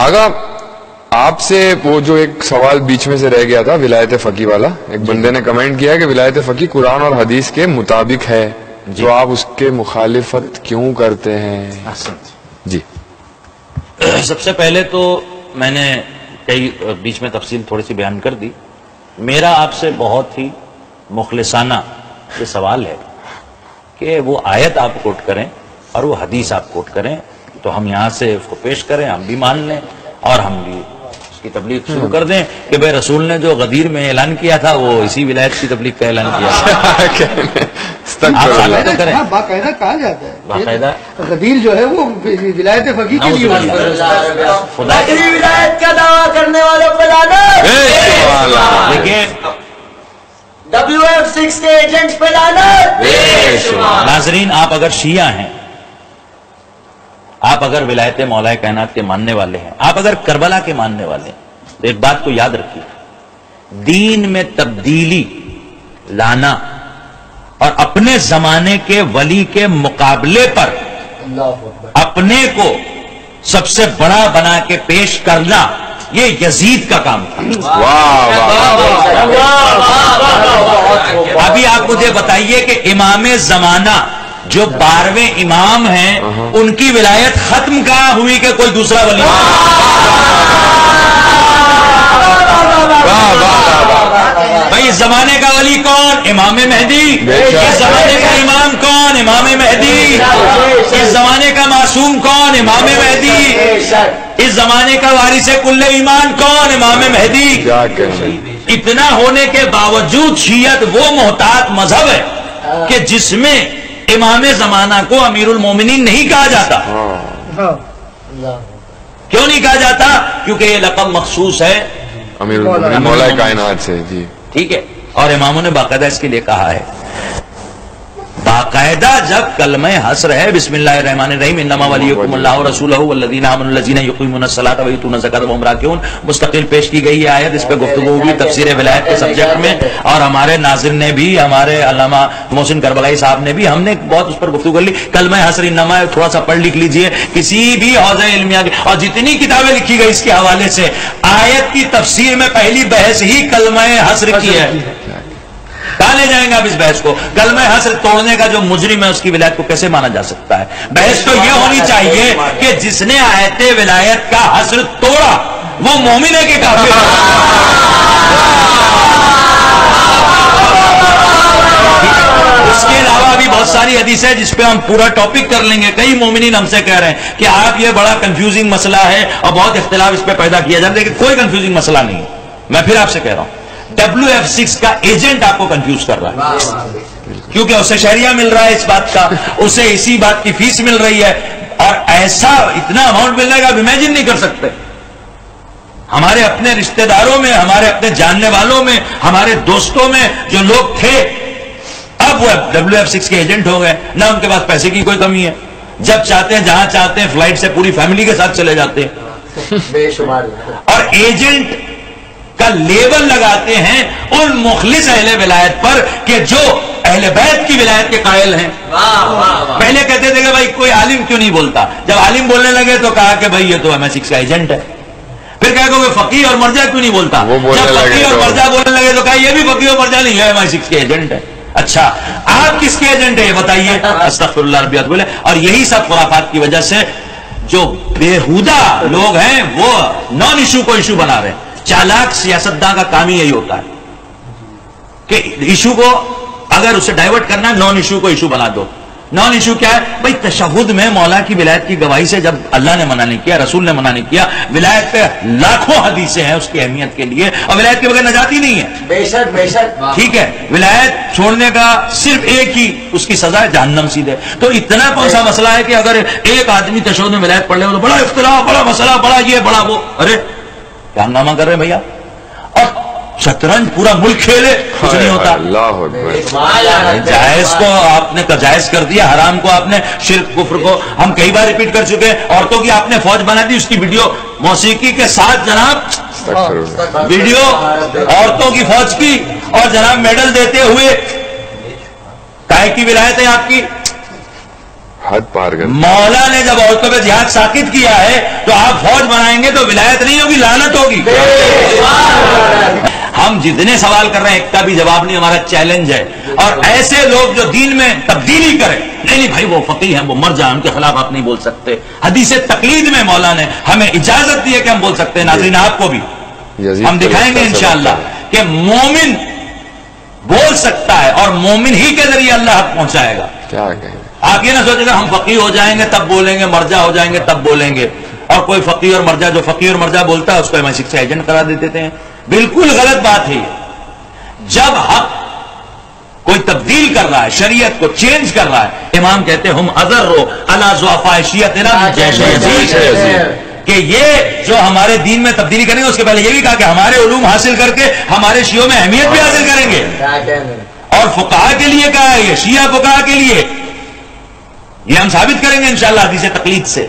آگا آپ سے وہ جو ایک سوال بیچ میں سے رہ گیا تھا ولایت فقی والا ایک بندے نے کمنٹ کیا کہ ولایت فقی قرآن اور حدیث کے مطابق ہے۔ تو آپ اس کے مخالفت کیوں کرتے ہیں؟ جی۔ سب سے پہلے تو میں نے کئی بیچ میں تفصیل تھوڑی سی بیان کر دی۔ میرا آپ سے بہت ہی مخلصانہ یہ سوال ہے کہ وہ آیت آپ کوٹ کریں اور وہ حدیث آپ کوٹ کریں۔ تو ہم یہاں سے اس کو پیش کریں ہم بھی مان لیں اور ہم بھی اس کی تبلیغ شروع کر دیں کہ بھائی رسول نے جو غدیر میں اعلان کیا تھا وہ اسی ولایت کی تبلیغ کا اعلان کیا ہاں، باقاعدہ کہا جاتا ہے۔ باقاعدہ؟ غدیر جو ہے وہ ولایت فقی کے لیے ولایت کا دعویٰ کرنے دیکھیں۔ ڈبلو ایف سکس کے ایجنٹ ناظرین آپ اگر شیعہ ہیں آپ اگر ولایت مولا کائنات کے ماننے والے ہیں آپ اگر کربلا کے ماننے والے ہیں تو ایک بات کو یاد رکھیے دین میں تبدیلی لانا اور اپنے زمانے کے ولی کے مقابلے پر اپنے کو سب سے بڑا بنا کے پیش کرنا یہ یزید کا کام تھا ابھی آپ مجھے بتائیے کہ امام زمانہ جو بارہویں امام ہیں ان کی ولایت ختم کہاں ہوئی کہ کوئی دوسرا ولی بھائی اس زمانے کا ولی کون امام مہدی۔ اس زمانے کا امام کون امام مہدی اس زمانے کا معصوم کون امام مہدی اس زمانے کا وارث کل ایمان کون امام مہدی اتنا ہونے کے باوجود شیعت وہ محتاط مذہب ہے کہ جس میں امام زمانہ کو امیر المومنین نہیں کہا جاتا۔ ہاں۔ کیوں نہیں کہا جاتا؟ کیونکہ یہ لقب مخصوص ہے۔ امیر المومنین مولا کائنات سے جی۔ ٹھیک ہے۔ اور اماموں نے باقاعدہ اس کے لیے کہا ہے۔ باقاعدہ جب کلمہ حسر ہے، بسم اللہ الرحمن الرحیم، انما ولیکم اللہ ورسولہ والذین آمنوا الذین یقیمون الصلاۃ ویؤتون الزکاۃ وهم راکعون۔ مستقل پیش کی گئی ہے آیت، اس پہ گفتگو ہوئی تفسیر ولایت کے سبجیکٹ میں۔ اور ہمارے ناظر نے بھی، ہمارے علامہ محسن کربلائی صاحب نے بھی، ہم نے بہت اس پر گفتگو کر لی۔ کلمہ حسر انما تھوڑا سا پڑھ لکھ لیجیے۔ کسی بھی حوزہ علمیہ کی اور جتنی کتابیں لکھی گئی اس کے حوالے سے، آیت کی تفسیر میں پہلی بحث ہی کلمہ حسر کی ہے۔ کہاں لے جائیں گے آپ اس بحث کو۔ کلمہ حسر توڑنے کا جو مجرم ہے، اس کی ولایت کو کیسے مانا جا سکتا ہے؟ بحث تو یہ ہونی چاہیے کہ جس نے آیت ولایت کا حسر توڑا، وہ مومن ہے کہ کافر ہے؟ اس کے علاوہ بھی بہت ساری حدیث ہے جس پہ ہم پورا ٹاپک کر لیں گے۔ کئی مومنین ہم سے کہہ رہے ہیں کہ آپ یہ بڑا کنفیوزنگ مسئلہ ہے اور بہت اختلاف اس پہ پیدا کیا جاتا ہے، لیکن کوئی کنفیوزنگ مسئلہ نہیں ہے۔ میں پھر آپ سے کہہ رہا ہوں۔ ڈبلو ایف سکس کا ایجنٹ آپ کو کنفیوز کر رہا ہے۔ کیونکہ اسے شہریہ مل رہا ہے اس بات کا اسے اسی بات کی فیس مل رہی ہے۔ اور ایسا اتنا اماؤنٹ ملنے کا آپ امیجن نہیں کر سکتے۔ ہمارے اپنے رشتہ داروں میں ہمارے اپنے جاننے والوں میں ہمارے دوستوں میں جو لوگ تھے اب وہ ڈبلو ایف سکس کے ایجنٹ ہو گئے۔ نہ ان کے پاس پیسے کی کوئی کمی ہے۔ جب چاہتے ہیں جہاں چاہتے ہیں فلائٹ سے پوری فیملی کے ساتھ چلے جاتے ہیں۔ بے شمار۔ اور ایجنٹ کا لیبل لگاتے ہیں ان مخلص اہل ولایت پر کہ جو اہل بیت کی ولایت کے قائل ہیں۔ پہلے کہتے تھے کہ بھائی کوئی عالم کیوں نہیں بولتا؟ جب عالم بولنے لگے تو کہا کہ بھائی یہ تو ایم ایس سکس کا ایجنٹ ہے۔ پھر کہا کہ فقیر اور مرجا کیوں نہیں بولتا؟ جب فقیر اور مرجا بولنے لگے تو کہا یہ بھی فقیر اور مرجا نہیں ہے ایم آئی سکس کے ایجنٹ ہے۔ اچھا آپ کس کے ایجنٹ ہے یہ بتائیے؟ استغفر اللہ ربیعت بولے اور یہی سب خرافات کی وجہ سے جو بےحودہ لوگ ہیں وہ نان ایشو کو ایشو بنا رہے ہیں۔ چالاک سیاستداں کا کام ہی یہی ہوتا ہے کہ ایشو کو اگر اسے ڈائیورٹ کرنا ہے نان ایشو کو ایشو بنا دو۔ نان ایشو کیا ہے؟ بھائی تشہد میں مولا کی ولایت کی گواہی سے جب اللہ نے منع نہیں کیا رسول نے منع نہیں کیا ولایت پہ لاکھوں حدیثیں ہیں اس کی اہمیت کے لیے اور ولایت کے بغیر نجاتی نہیں ہے۔ بے شک بے شک۔ ٹھیک ہے ولایت چھوڑنے کا صرف ایک ہی اس کی سزا ہے جہنم سیدھے۔ تو اتنا کون سا مسئلہ ہے کہ اگر ایک آدمی تشہد میں ولایت پڑھ لے تو بڑا اختلاف بڑا مسئلہ بڑا یہ بڑا وہ۔ ارے! کیا ہنگامہ کر رہے ہیں بھیا؟ اور شطرنج پورا ملک کھیلے کچھ نہیں ہوتا۔ اللہ اکبر۔ جائز کو آپ نے جائز کر دیا حرام کو آپ نے شرک کفر کو۔ ہم کئی بار ریپیٹ کر چکے ہیں عورتوں کی آپ نے فوج بنا دی اس کی ویڈیو موسیقی کے ساتھ جناب۔ ویڈیو عورتوں کی فوج کی اور جناب میڈل دیتے ہوئے۔ کائے کی ولایت ہے آپ کی؟ حد پار کر مولا نے جب عورتوں پہ جہاد ساکت کیا ہے تو آپ فوج بنائیں گے تو ولایت لانت ہوگی ہم جتنے سوال کر رہے ہیں ایک کا بھی جواب نہیں ہمارا چیلنج ہے۔ اور ایسے لوگ جو دین میں تبدیلی کریں۔ نہیں نہیں بھائی وہ فقی ہیں وہ مر جائیں ان کے خلاف آپ نہیں بول سکتے۔ حدیث تقلید میں مولا نے ہمیں اجازت دی ہے کہ ہم بول سکتے ہیں ناظرین آپ کو بھی۔ ہم دکھائیں گے انشاءاللہ کہ مومن بول سکتا ہے اور مومن ہی کے ذریعے اللہ حق پہنچائے گا۔ کیا کہیں؟ آپ یہ نہ سوچیں گے ہم فقیر ہو جائیں گے تب بولیں گے مرجا ہو جائیں گے تب بولیں گے۔ اور کوئی فقیر اور مرجا جو فقیر اور مرجا بولتا ہے اس کو ایم سے ایجنٹ کرا دے دیتے ہیں۔ بالکل غلط بات ہے۔ جب حق کوئی تبدیل کر رہا ہے شریعت کو چینج کر رہا ہے امام کہتے ہیں ہم ازر رو اللہ۔ کہ یہ جو ہمارے دین میں تبدیلی کریں گے اس کے پہلے یہ بھی کہا کہ ہمارے علوم حاصل کر کے ہمارے شیعوں میں اہمیت بھی حاصل کریں گے۔ اور فقہ کے لیے کہا ہے یہ شیعہ فقہ کے لیے یہ ہم ثابت کریں گے انشاءاللہ حدیث تقلید سے۔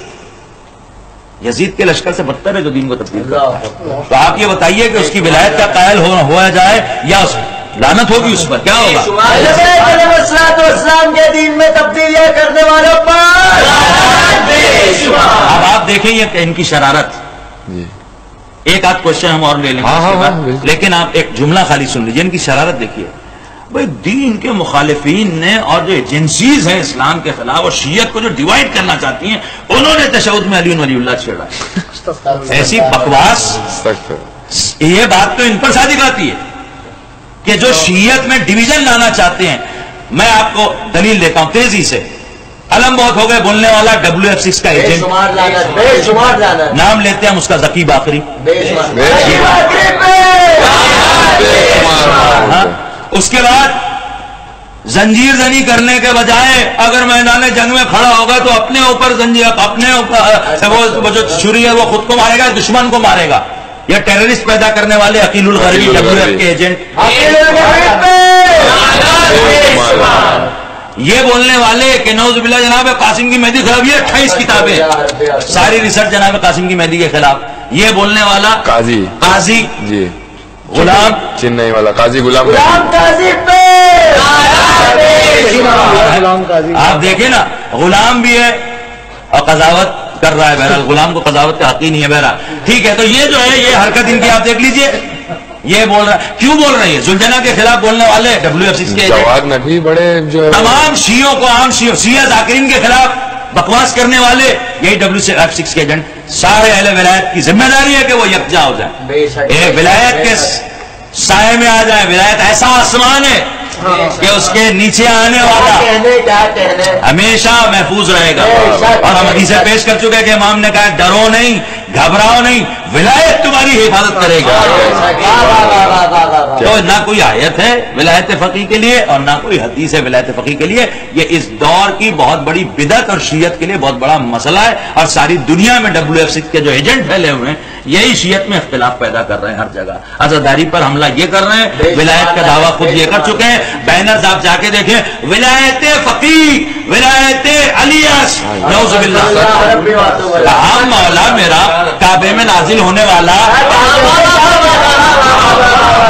یزید کے لشکر سے بدتر ہے جو دین کو تبدیل کرتا تو آپ یہ بتائیے کہ اس کی ولایت کا قائل ہو- ہوا جائے یا اس لانت ہوگی اس پر؟ کیا ہوگا؟ اسلام کے دین میں تبدیلیاں کرنے والوں پر اب آپ دیکھیں یہ ان کی شرارت۔ جی۔ ایک آدھ کوشچن ہم اور لے لیں گے ہاں، ہاں،۔ ہاں،۔ لیکن آپ ایک جملہ خالی سن لیجیے ان کی شرارت دیکھیے۔ بھائی دین کے مخالفین نے اور جو ایجنسیز ہیں اسلام کے خلاف اور شیعت کو جو ڈیوائڈ کرنا چاہتی ہیں انہوں نے تشود میں علی ولی اللہ چھیڑا۔ ایسی بکواس یہ بات تو ان پر صادق آتی ہے کہ جو شیعت میں ڈویژن لانا چاہتے ہیں۔ میں آپ کو دلیل دیتا ہوں تیزی سے۔ علم بہت ہو گئے بولنے والا ڈبلو ایف سکس کا ایجنٹ نام لیتے ہیں ہم اس کا ذکی باقری اس کے بعد زنجیر زنی کرنے کے بجائے اگر میدان جنگ میں کھڑا ہوگا تو اپنے اوپر زنجیر اپنے اوپر وہ- وہ جو چھری ہے وہ خود کو مارے گا دشمن کو مارے گا۔ یہ ٹیررسٹ پیدا کرنے والے عقیل الغربی ڈبلو ایف۔ کے ایجنٹ۔ یہ بولنے والے کہ نوز باللہ جناب قاسم کی مہدی خلاف یہ اٹھائیس کتابیں۔ ساری ریسرچ جناب قاسم کی مہدی کے خلاف۔ یہ بولنے والا قاضی۔ قاضی جی۔ غلام؟ چنئی والا قاضی غلام غلام قاضی پہ غلام قاضی۔ آپ دیکھیں نا غلام بھی ہے اور قضاوت کر رہا ہے بہرحال۔ غلام کو قضاوت کا حق ہی نہیں ہے بہرحال۔ ٹھیک ہے تو یہ جو ہے یہ حرکت ان کی آپ دیکھ لیجیے۔ یہ بول رہا ہے کیوں بول رہی ہے زلجنا کے خلاف بولنے والے ڈبلو ایف سکس کے۔ تمام شیعوں کو عام شیعوں سیاہ ذاکرین کے خلاف بکواس کرنے والے یہی ڈبلو ایف سکس کے ایجنٹ سارے اہل ولایت کی ذمہ داری ہے کہ وہ یکجا ہو جائیں۔ ولایت کے سائے میں آ جائے ولایت ایسا آسمان ہے کہ اس کے نیچے آنے والا۔ ہمیشہ محفوظ رہے گا۔ اور ہم حدیثیں۔ پیش کر چکے کہ امام نے کہا ڈرو نہیں گھبراؤ نہیں۔ ولایت تمہاری حفاظت کرے گا تو نہ کوئی آیت ہے ولایت فقی کے لیے اور نہ کوئی حدیث ہے ولایت فقی کے لیے یہ اس دور کی بہت بڑی بدت اور شیعت کے لیے بہت بڑا مسئلہ ہے اور ساری دنیا میں ڈبلو ایف سکس کے جو ایجنٹ پھیلے ہوئے ہیں یہی شیعت میں اختلاف پیدا کر رہے ہیں ہر جگہ عزاداری پر حملہ یہ کر رہے ہیں ولایت کا دعویٰ خود یہ کر چکے ہیں بینر آپ جا کے دیکھیں ولایت فقی ولایت باللہ کہاں مولا میرا کعبے میں نازل ہونے والا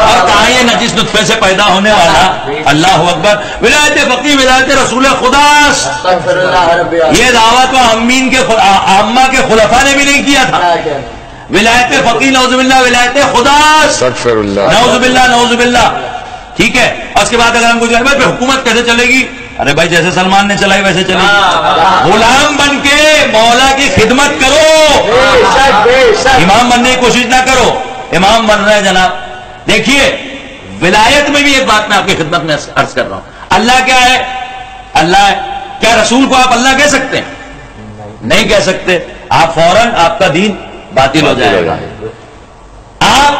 اور کہاں یہ نجس نطفے سے پیدا ہونے والا اللہ اکبر ولایت فقی ولایت رسول خدا یہ دعویٰ تو امین کے عامہ کے خلفاء نے بھی نہیں کیا تھا ولایت فقی نعوذ باللہ ولایت خدا نعوذ باللہ نعوذ باللہ ٹھیک ہے اس کے بعد اگر ہم کو جو ہے بھائی حکومت کیسے چلے گی ارے بھائی جیسے سلمان نے چلائی ویسے چلے گی غلام بن کے مولا کی خدمت کرو۔ امام بننے کی کوشش نہ کرو۔ امام بن رہے جناب۔ دیکھیے ولایت میں بھی ایک بات میں آپ کی خدمت میں عرض کر رہا ہوں۔ اللہ کیا ہے؟ اللہ ہے کیا رسول کو آپ اللہ کہہ سکتے ہیں؟ نہیں کہہ سکتے۔ آپ فوراً آپ کا دین باطل ہو جائے گا۔ آپ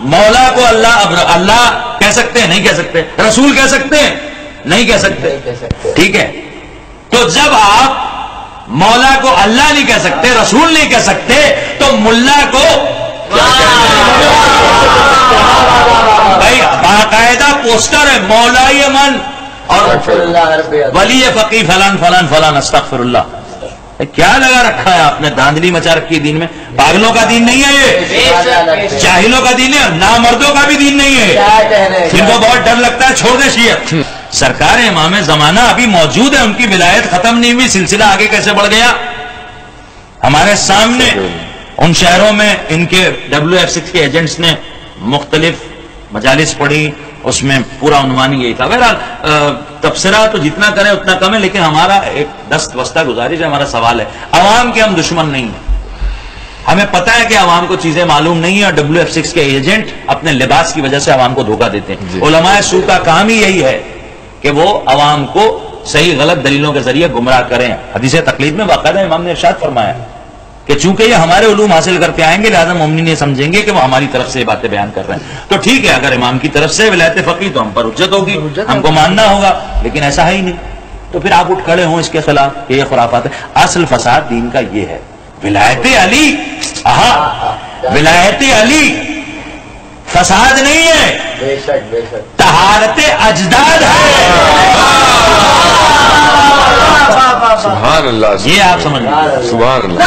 مولا کو اللہ اللہ کہہ سکتے ہیں نہیں کہہ سکتے۔ رسول کہہ سکتے ہیں۔ نہیں کہہ سکتے ٹھیک ہے؟ تو جب آپ مولا کو اللہ نہیں کہہ سکتے رسول نہیں کہہ سکتے تو ملا کو بھائی باقاعدہ پوسٹر ہے مولا من۔ اور ولی فقی فلان فلان فلان استغفر اللہ کیا لگا رکھا ہے آپ نے؟ داندلی مچا رکھی دین میں؟ پاگلوں کا دین نہیں ہے یہ؟ جاہلوں کا دین ہے نامردوں کا بھی دین نہیں ہے جن کو بہت ڈر لگتا ہے چھوڑ دے شیعت سرکار امام زمانہ ابھی موجود ہے ان کی ولایت ختم نہیں ہوئی سلسلہ آگے کیسے بڑھ گیا؟ ہمارے سامنے ان شہروں میں ان کے ڈبلو ایف سکس کے ایجنٹس نے مختلف مجالس پڑھی اس میں پورا عنوان یہی تھا۔ بہرحال تبصرہ تو جتنا کریں اتنا کم ہے لیکن ہمارا ایک دست وسطہ گزارش ہے ہمارا سوال ہے۔ عوام کے ہم دشمن نہیں ہیں۔ ہمیں پتا ہے کہ عوام کو چیزیں معلوم نہیں ہیں اور ڈبلو ایف سکس کے ایجنٹ اپنے لباس کی وجہ سے عوام کو دھوکہ دیتے ہیں۔ جی۔ علماء سو کا کام ہی یہی ہے۔ کہ وہ عوام کو صحیح غلط دلیلوں کے ذریعے گمراہ کریں۔ حدیث تقلید میں باقاعدہ امام نے ارشاد فرمایا کہ چونکہ یہ ہمارے علوم حاصل کرتے آئیں گے لہٰذا مومنین یہ سمجھیں گے کہ وہ ہماری طرف سے یہ باتیں بیان کر رہے ہیں۔ تو ٹھیک ہے اگر امام کی طرف سے ولایت فقی تو ہم پر اجت ہوگی ہم کو ماننا ہوگا لیکن ایسا ہے ہی نہیں۔ تو پھر آپ اٹھ کھڑے ہوں اس کے خلاف کہ یہ خرافات ہے اصل فساد دین کا یہ ہے۔ ولایت علی آہا۔ ولایت علی فساد نہیں ہے۔ بے شک بے شک۔ غارت اجداد ہے۔ سبحان اللہ یہ آپ سمجھ سبحان اللہ۔